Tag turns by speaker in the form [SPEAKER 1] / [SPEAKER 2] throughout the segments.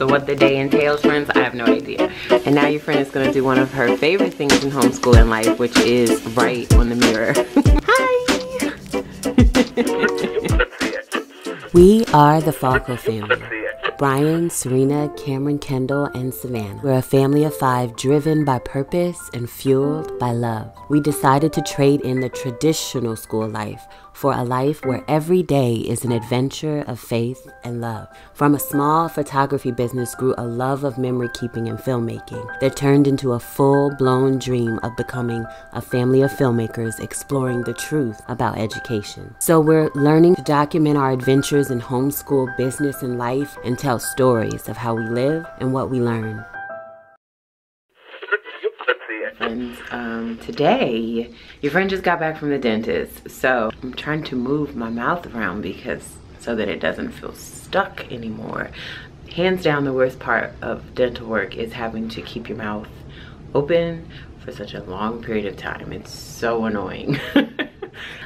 [SPEAKER 1] So what the day entails, friends, I have no idea. And now your friend is gonna do one of her favorite things in homeschooling life, which is write on the mirror. Hi! we are the FallCo family. Brian, Serena, Cameron, Kendall, and Savannah. We're a family of five driven by purpose and fueled by love. We decided to trade in the traditional school life for a life where every day is an adventure of faith and love. From a small photography business grew a love of memory keeping and filmmaking that turned into a full blown dream of becoming a family of filmmakers exploring the truth about education. So we're learning to document our adventures in homeschool business and life and tell stories of how we live and what we learn friends. Um, today, your friend just got back from the dentist, so I'm trying to move my mouth around because so that it doesn't feel stuck anymore. Hands down, the worst part of dental work is having to keep your mouth open for such a long period of time. It's so annoying.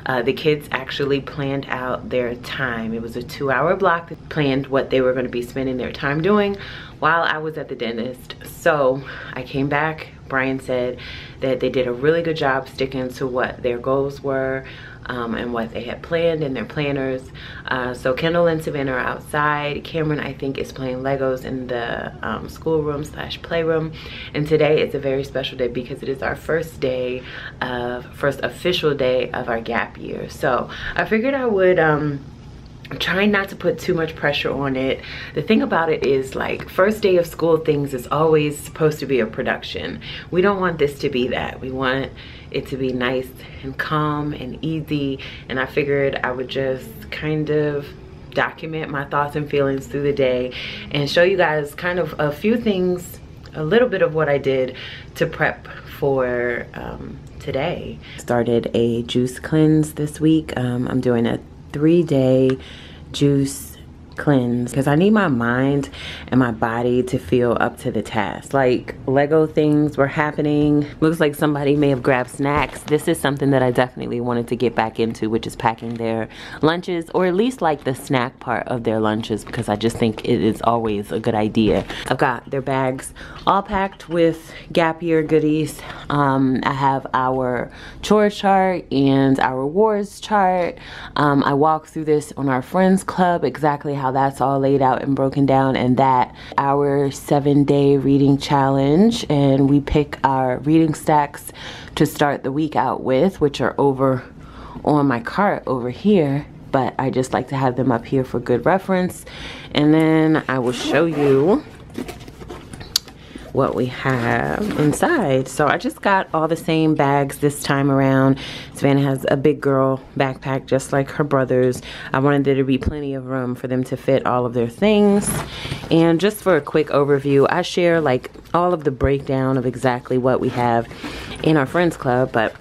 [SPEAKER 1] uh, the kids actually planned out their time. It was a two hour block that planned what they were gonna be spending their time doing while I was at the dentist. So I came back Brian said that they did a really good job sticking to what their goals were um, and what they had planned in their planners. Uh, so Kendall and Savannah are outside. Cameron, I think, is playing Legos in the um, schoolroom slash playroom. And today is a very special day because it is our first day of, first official day of our gap year. So I figured I would um, I'm trying not to put too much pressure on it. The thing about it is like first day of school things is always supposed to be a production. We don't want this to be that. We want it to be nice and calm and easy. And I figured I would just kind of document my thoughts and feelings through the day and show you guys kind of a few things, a little bit of what I did to prep for um, today. Started a juice cleanse this week. Um, I'm doing a three day juice cleanse because I need my mind and my body to feel up to the task. Like Lego things were happening. Looks like somebody may have grabbed snacks. This is something that I definitely wanted to get back into, which is packing their lunches or at least like the snack part of their lunches because I just think it is always a good idea. I've got their bags all packed with gap year goodies. Um, I have our chore chart and our wars chart. Um, I walk through this on our friends club exactly how how that's all laid out and broken down and that our seven day reading challenge and we pick our reading stacks to start the week out with which are over on my cart over here but I just like to have them up here for good reference. And then I will show you what we have inside. So I just got all the same bags this time around. Savannah has a big girl backpack just like her brothers. I wanted there to be plenty of room for them to fit all of their things. And just for a quick overview, I share like all of the breakdown of exactly what we have in our friends club, but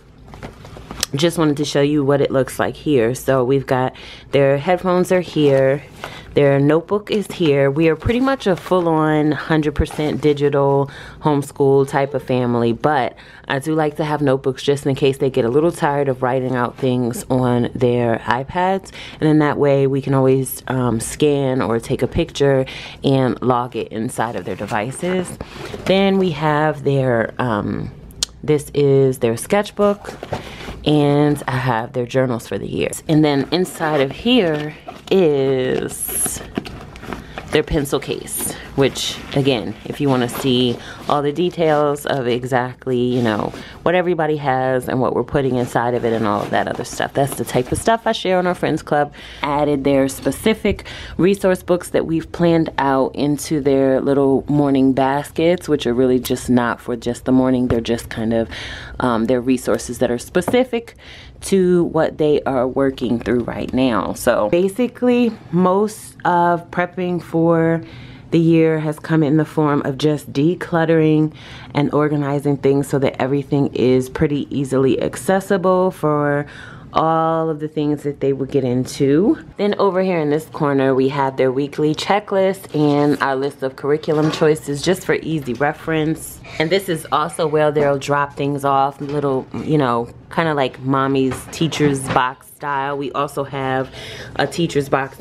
[SPEAKER 1] just wanted to show you what it looks like here. So we've got their headphones are here. Their notebook is here. We are pretty much a full-on 100% digital homeschool type of family, but I do like to have notebooks just in case they get a little tired of writing out things on their iPads. And then that way we can always um, scan or take a picture and log it inside of their devices. Then we have their, um, this is their sketchbook and I have their journals for the years. And then inside of here is their pencil case which again if you want to see all the details of exactly you know what everybody has and what we're putting inside of it and all of that other stuff that's the type of stuff I share on our friends club. Added their specific resource books that we've planned out into their little morning baskets which are really just not for just the morning. They're just kind of um, their resources that are specific to what they are working through right now. So basically most of prepping for the year has come in the form of just decluttering and organizing things so that everything is pretty easily accessible for all of the things that they would get into. Then over here in this corner, we have their weekly checklist and our list of curriculum choices just for easy reference. And this is also where they'll drop things off, little, you know, kind of like mommy's teacher's box style. We also have a teacher's box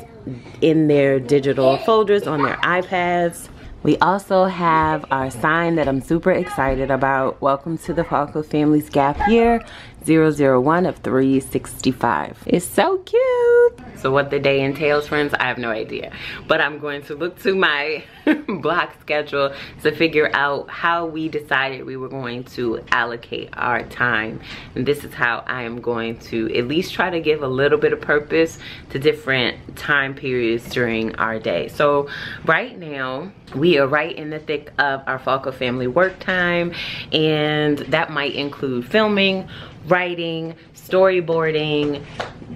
[SPEAKER 1] in their digital folders on their iPads. We also have our sign that I'm super excited about. Welcome to the FallCo Family's Gap Year 001 of 365. It's so cute. So what the day entails, friends, I have no idea. But I'm going to look to my block schedule to figure out how we decided we were going to allocate our time. And this is how I am going to at least try to give a little bit of purpose to different time periods during our day. So right now, we are right in the thick of our FallCo family work time and that might include filming, writing, storyboarding,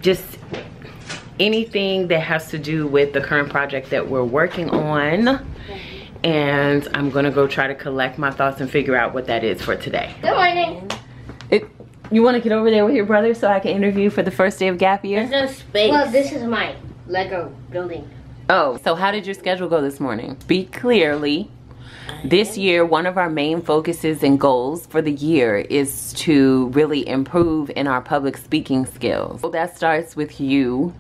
[SPEAKER 1] just anything that has to do with the current project that we're working on. And I'm gonna go try to collect my thoughts and figure out what that is for today.
[SPEAKER 2] Good morning.
[SPEAKER 1] It, you wanna get over there with your brother so I can interview for the first day of gap year?
[SPEAKER 2] There's no space. Well, this is my Lego building.
[SPEAKER 1] Oh, so how did your schedule go this morning? Speak clearly. This year, one of our main focuses and goals for the year is to really improve in our public speaking skills. So that starts with you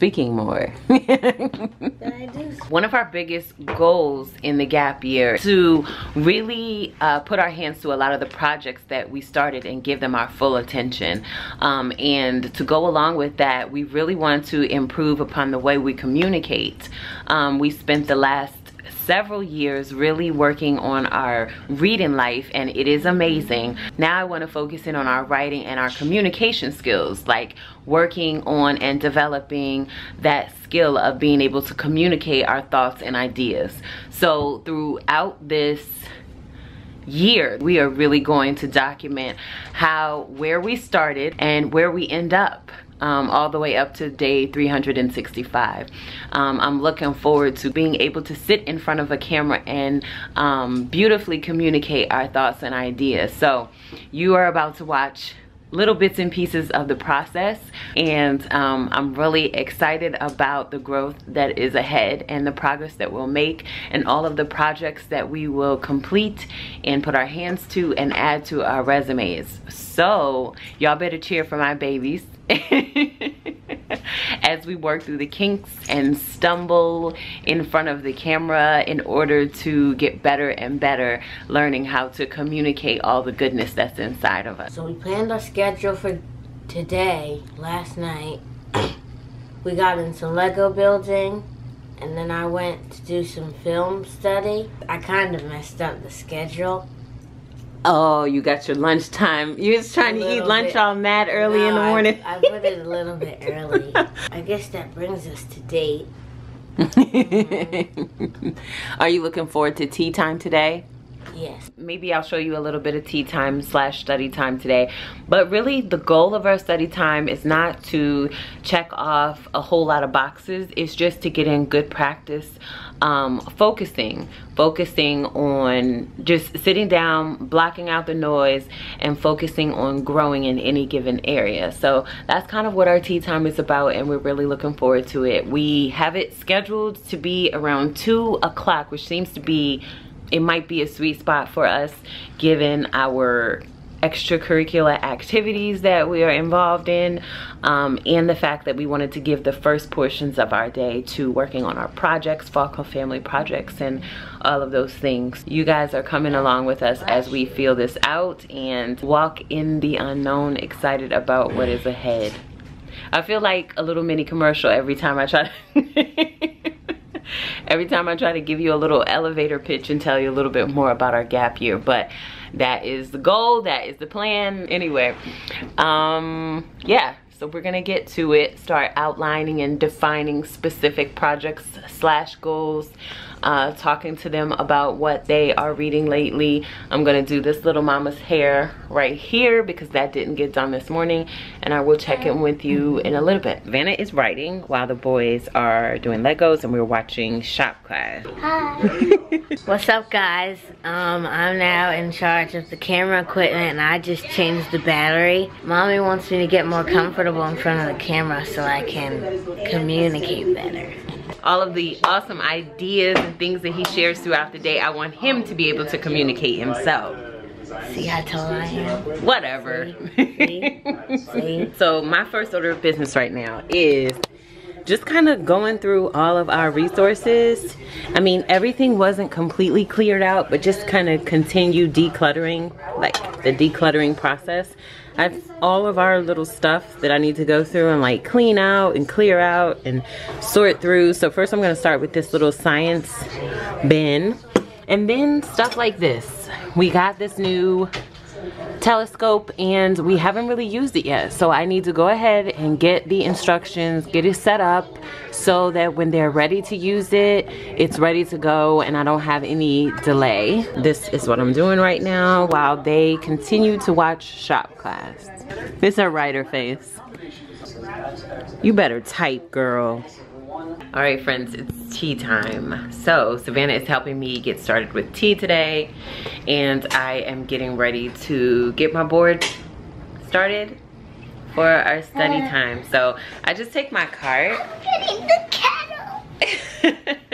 [SPEAKER 1] speaking more. One of our biggest goals in the gap year to really uh, put our hands to a lot of the projects that we started and give them our full attention. Um, and to go along with that, we really want to improve upon the way we communicate. Um, we spent the last several years really working on our reading life and it is amazing. Now I want to focus in on our writing and our communication skills like working on and developing that skill of being able to communicate our thoughts and ideas. So throughout this year we are really going to document how where we started and where we end up um, all the way up to day 365. Um, I'm looking forward to being able to sit in front of a camera and um, beautifully communicate our thoughts and ideas. So you are about to watch little bits and pieces of the process and um, I'm really excited about the growth that is ahead and the progress that we'll make and all of the projects that we will complete and put our hands to and add to our resumes. So y'all better cheer for my babies. as we work through the kinks and stumble in front of the camera in order to get better and better learning how to communicate all the goodness that's inside of us.
[SPEAKER 2] So we planned our schedule for today, last night. we got in some Lego building and then I went to do some film study. I kind of messed up the schedule
[SPEAKER 1] Oh, you got your lunchtime. You was trying to eat lunch bit. all mad early
[SPEAKER 2] no,
[SPEAKER 1] in the morning.
[SPEAKER 2] I, I put it a little bit early. I guess that brings us to date.
[SPEAKER 1] Are you looking forward to tea time today?
[SPEAKER 2] Yes.
[SPEAKER 1] Maybe I'll show you a little bit of tea time slash study time today. But really the goal of our study time is not to check off a whole lot of boxes. It's just to get in good practice um, focusing, focusing on just sitting down, blocking out the noise, and focusing on growing in any given area. So that's kind of what our tea time is about, and we're really looking forward to it. We have it scheduled to be around 2 o'clock, which seems to be, it might be a sweet spot for us given our extracurricular activities that we are involved in um, and the fact that we wanted to give the first portions of our day to working on our projects, FallCo family projects and all of those things. You guys are coming along with us as we feel this out and walk in the unknown excited about what is ahead. I feel like a little mini commercial every time I try to every time I try to give you a little elevator pitch and tell you a little bit more about our gap year but that is the goal that is the plan. Anyway um yeah so we're gonna get to it start outlining and defining specific projects slash goals uh, talking to them about what they are reading lately. I'm gonna do this little mama's hair right here because that didn't get done this morning and I will check in with you in a little bit. Vanna is writing while the boys are doing Legos and we're watching shop class.
[SPEAKER 2] Hi. What's up guys? Um, I'm now in charge of the camera equipment and I just changed the battery. Mommy wants me to get more comfortable in front of the camera so I can communicate better
[SPEAKER 1] all of the awesome ideas and things that he shares throughout the day. I want him to be able to communicate himself.
[SPEAKER 2] See how tall I am?
[SPEAKER 1] Whatever. See? See? See? so my first order of business right now is just kind of going through all of our resources. I mean, everything wasn't completely cleared out, but just kind of continue decluttering, like the decluttering process. I've all of our little stuff that I need to go through and like clean out and clear out and sort through. So first I'm gonna start with this little science bin. And then stuff like this. We got this new telescope and we haven't really used it yet. So I need to go ahead and get the instructions, get it set up so that when they're ready to use it, it's ready to go and I don't have any delay. This is what I'm doing right now while they continue to watch shop class. This a writer face. You better type, girl. All right, friends, it's tea time. So Savannah is helping me get started with tea today and I am getting ready to get my board started for our study uh. time. So I just take my cart.
[SPEAKER 2] Getting the kettle.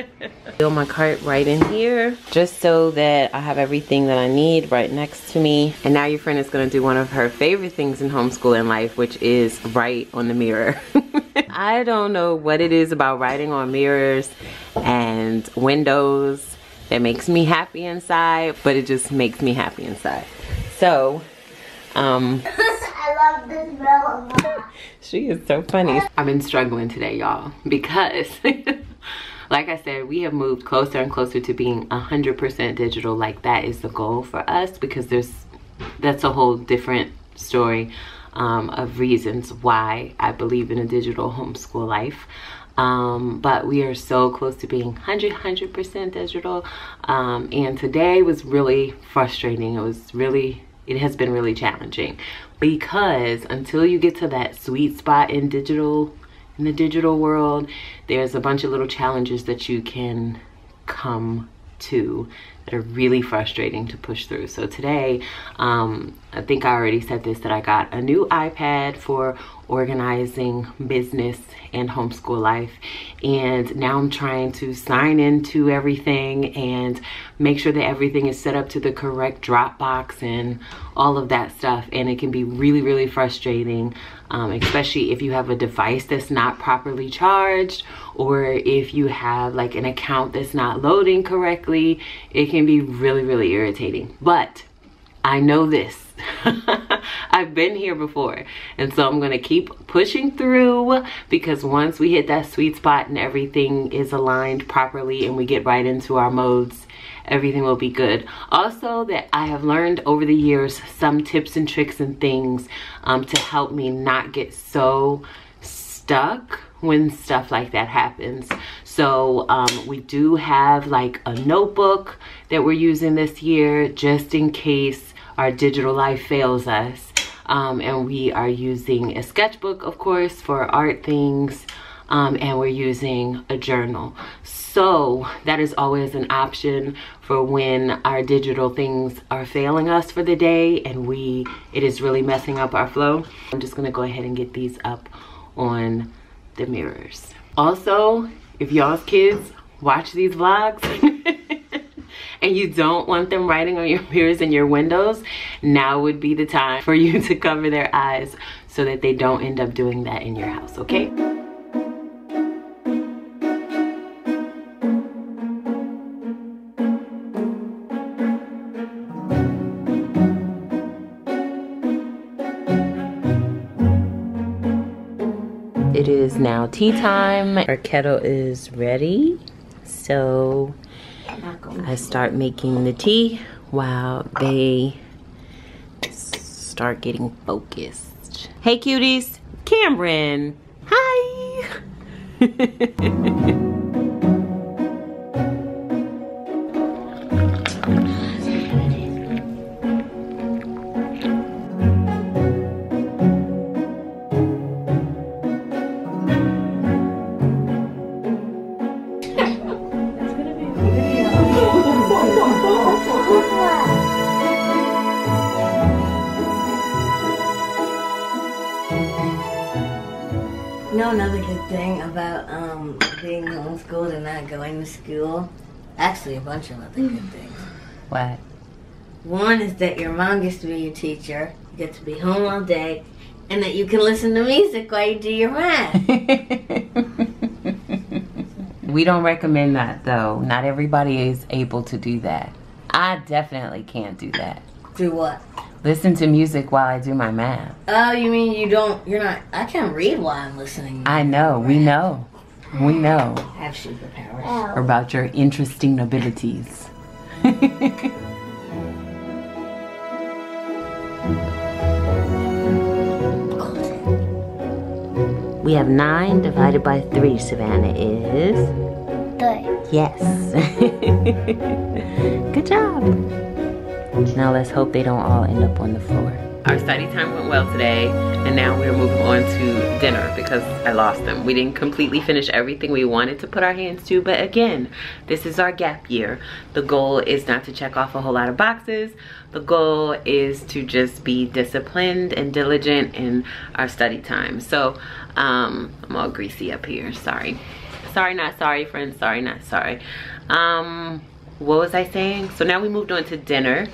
[SPEAKER 1] Fill my cart right in here just so that I have everything that I need right next to me. And now your friend is gonna do one of her favorite things in homeschooling life, which is write on the mirror. I don't know what it is about writing on mirrors and windows that makes me happy inside, but it just makes me happy inside. So, um,
[SPEAKER 2] I love this melon.
[SPEAKER 1] she is so funny. I've been struggling today, y'all, because like I said, we have moved closer and closer to being 100% digital. Like that is the goal for us because there's, that's a whole different story um, of reasons why I believe in a digital homeschool life. Um, but we are so close to being 100 100% digital um, and today was really frustrating it was really it has been really challenging because until you get to that sweet spot in digital in the digital world there's a bunch of little challenges that you can come to that are really frustrating to push through. So today, um, I think I already said this, that I got a new iPad for organizing business and homeschool life. And now I'm trying to sign into everything and make sure that everything is set up to the correct Dropbox and all of that stuff. And it can be really, really frustrating, um, especially if you have a device that's not properly charged or if you have like an account that's not loading correctly. It can be really, really irritating. But I know this. I've been here before. And so I'm going to keep pushing through because once we hit that sweet spot and everything is aligned properly and we get right into our modes, everything will be good. Also that I have learned over the years some tips and tricks and things um, to help me not get so stuck when stuff like that happens. So um, we do have like a notebook that we're using this year just in case our digital life fails us. Um, and we are using a sketchbook, of course, for art things. Um, and we're using a journal. So that is always an option for when our digital things are failing us for the day and we it is really messing up our flow. I'm just gonna go ahead and get these up on the mirrors. Also, if y'all's kids watch these vlogs and you don't want them writing on your mirrors and your windows, now would be the time for you to cover their eyes so that they don't end up doing that in your house, okay? It is now tea time. Our kettle is ready. So I start making the tea while they start getting focused. Hey cuties, Cameron, hi.
[SPEAKER 2] school? Actually, a bunch of other good things.
[SPEAKER 1] what?
[SPEAKER 2] One is that your mom gets to be your teacher, you get to be home all day, and that you can listen to music while you do your math.
[SPEAKER 1] we don't recommend that though. Not everybody is able to do that. I definitely can't do that.
[SPEAKER 2] Do what?
[SPEAKER 1] Listen to music while I do my math.
[SPEAKER 2] Oh, you mean you don't, you're not, I can't read while I'm listening.
[SPEAKER 1] I know, we know. We know
[SPEAKER 2] I have superpowers.
[SPEAKER 1] about your interesting abilities. we have nine divided by three, Savannah, is
[SPEAKER 3] Three.
[SPEAKER 1] yes. Good job. Now let's hope they don't all end up on the floor. Our study time went well today, and now we're moving on to dinner because I lost them. We didn't completely finish everything we wanted to put our hands to, but again, this is our gap year. The goal is not to check off a whole lot of boxes. The goal is to just be disciplined and diligent in our study time. So, um, I'm all greasy up here, sorry. Sorry, not sorry, friends, sorry, not sorry. Um, what was I saying? So now we moved on to dinner.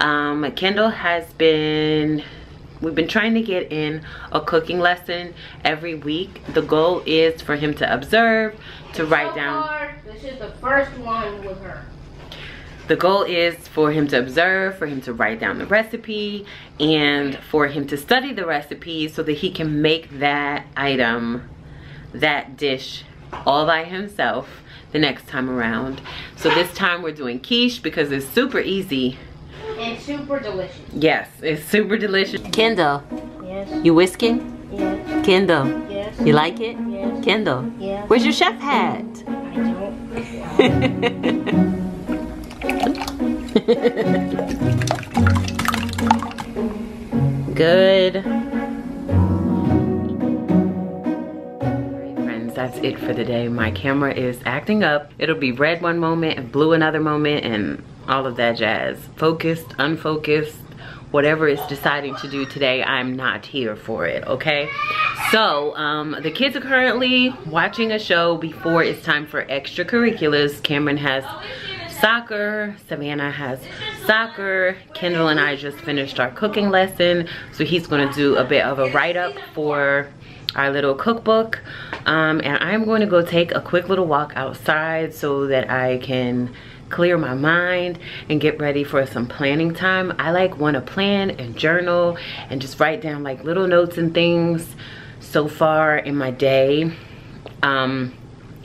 [SPEAKER 1] Um, Kendall has been, we've been trying to get in a cooking lesson every week. The goal is for him to observe, to write down.
[SPEAKER 4] far, this is the first one with her.
[SPEAKER 1] The goal is for him to observe, for him to write down the recipe, and for him to study the recipe so that he can make that item, that dish all by himself the next time around. So this time we're doing quiche because it's super easy.
[SPEAKER 4] And super delicious.
[SPEAKER 1] Yes, it's super delicious. Kendall,
[SPEAKER 4] Yes,
[SPEAKER 1] you whisking?
[SPEAKER 4] yes,
[SPEAKER 1] Kendall,
[SPEAKER 4] yes,
[SPEAKER 1] you like it?
[SPEAKER 4] yes.
[SPEAKER 1] Kendall,
[SPEAKER 4] Yeah.
[SPEAKER 1] where's your chef hat?
[SPEAKER 4] I don't.
[SPEAKER 1] Good. That's it for the day. My camera is acting up. It'll be red one moment and blue another moment and all of that jazz. Focused, unfocused, whatever it's deciding to do today, I'm not here for it, okay? So, um, the kids are currently watching a show before it's time for extracurriculars. Cameron has soccer, Savannah has soccer, Kendall and I just finished our cooking lesson, so he's gonna do a bit of a write-up for our little cookbook. Um, and I'm going to go take a quick little walk outside so that I can clear my mind and get ready for some planning time. I like want to plan and journal and just write down like little notes and things so far in my day. Um,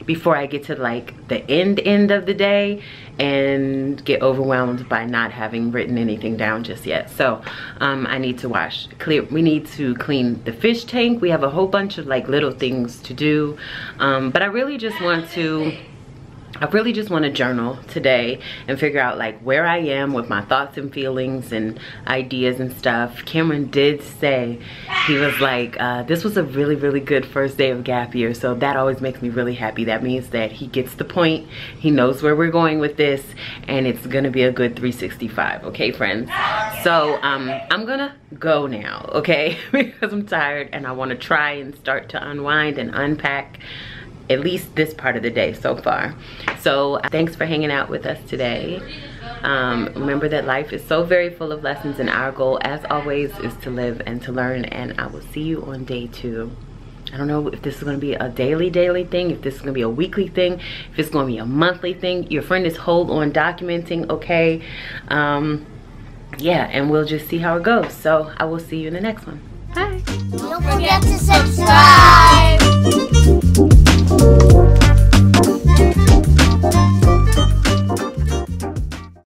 [SPEAKER 1] before I get to like the end end of the day and get overwhelmed by not having written anything down just yet. So um, I need to wash, clear, we need to clean the fish tank. We have a whole bunch of like little things to do. Um, but I really just want to I really just want to journal today and figure out like where I am with my thoughts and feelings and ideas and stuff. Cameron did say, he was like, uh, this was a really, really good first day of gap year. So that always makes me really happy. That means that he gets the point. He knows where we're going with this and it's going to be a good 365. Okay, friends? So um, I'm going to go now, okay? because I'm tired and I want to try and start to unwind and unpack at least this part of the day so far. So thanks for hanging out with us today. Um, remember that life is so very full of lessons and our goal as always is to live and to learn and I will see you on day two. I don't know if this is going to be a daily, daily thing, if this is going to be a weekly thing, if it's going to be a monthly thing. Your friend is hold on documenting, okay? Um, yeah, and we'll just see how it goes. So I will see you in the next one. Bye.
[SPEAKER 3] Don't forget to subscribe. Thank you.